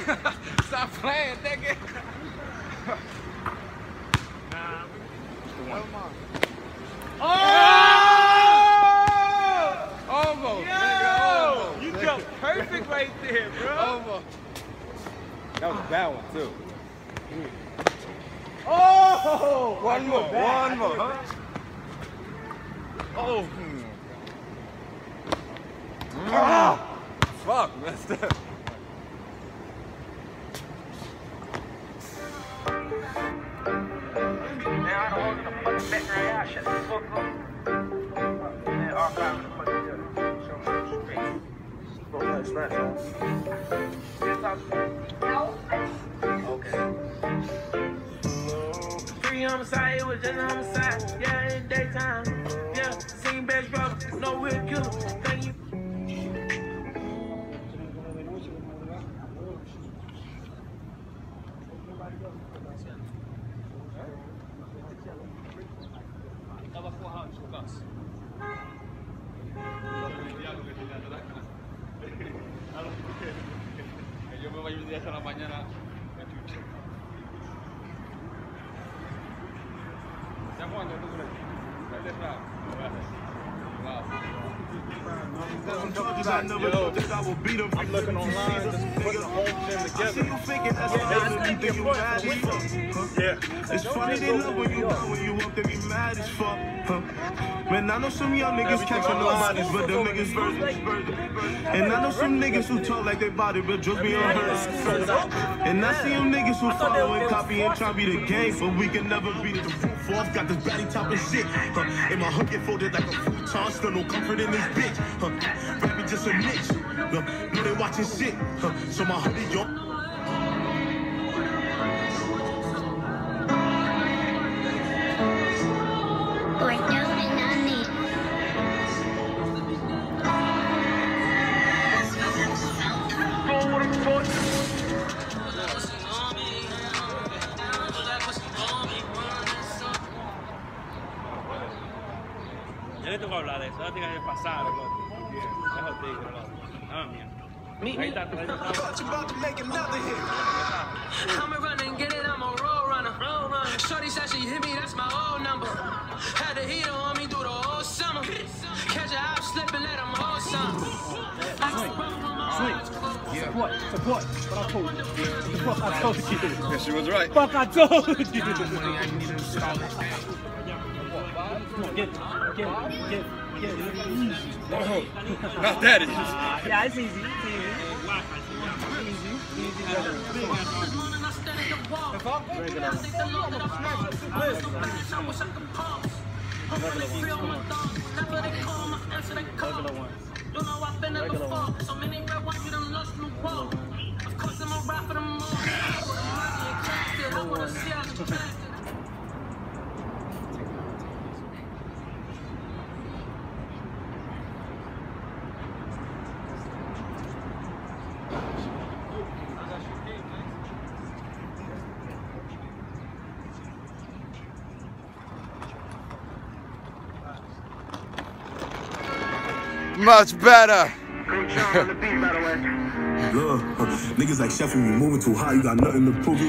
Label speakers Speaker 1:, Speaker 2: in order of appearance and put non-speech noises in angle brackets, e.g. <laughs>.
Speaker 1: <laughs> Stop playing, nigga.
Speaker 2: Nah,
Speaker 1: Oh! Almost,
Speaker 2: Yo!
Speaker 1: nigga. Almost.
Speaker 2: You
Speaker 1: nigga.
Speaker 2: jumped perfect right there, bro.
Speaker 1: Almost. That was a bad one, too.
Speaker 2: Oh!
Speaker 1: One more,
Speaker 2: bad.
Speaker 1: one more. Huh? Oh. Ah! Fuck, messed up.
Speaker 3: No. Okay. Three homicide, it was just a homicide. Yeah, in daytime. Yeah, best brother, no real killer. Thank you.
Speaker 1: biasa namanya nak cuci. Siapa yang jatuh berani? Ada tak? Wow.
Speaker 2: I'm looking online, just putting the whole thing together. Yeah.
Speaker 4: It's funny they love when you down, when you up, they be mad as fuck. Huh? Man, I know some young niggas catching the bodies, but them niggas virgin. And I know some niggas who talk like they body, but just be unheard. And I see them niggas who follow and copy and try to be the gang, but we can never beat. The roof off, got this baddie top and shit. Huh? And my hook get folded like a futon, still no comfort in this bitch. Huh? Rapping just a niche. Huh? Know they watching shit. Huh? So my hoodie, yo.
Speaker 5: Boy, no, and I need.
Speaker 2: Yo le tengo que hablar de eso, ahora tiene que pasar, loco. Esos tigres, loco. Ah, mierda. Ahí está, ahí está.
Speaker 3: I'ma run and get it, I'm a roll runner. Roll runner. Shorty said she hit me, that's my old number. Had the heater on me through the whole summer. Catch a hop slip and let them hold some.
Speaker 6: Support, support. What I told you. Fuck I told you.
Speaker 1: Yeah, she was right.
Speaker 6: Fuck I told you. Come on, get it. Get it. Get it. Get it. Easy.
Speaker 1: Oh, not that easy.
Speaker 6: Yeah, it's easy. It's easy. Easy. Easy. Regular. Regular one. Regular one.
Speaker 3: You know I've been there
Speaker 6: Regular
Speaker 3: before.
Speaker 6: one.
Speaker 3: So many red ones, you done lost new wall. Of course, I'm a rap for them all. I wanna see how the <laughs>
Speaker 1: Much better. <laughs>
Speaker 4: Look, niggas like Sheffield, you moving too high, you got nothing to prove.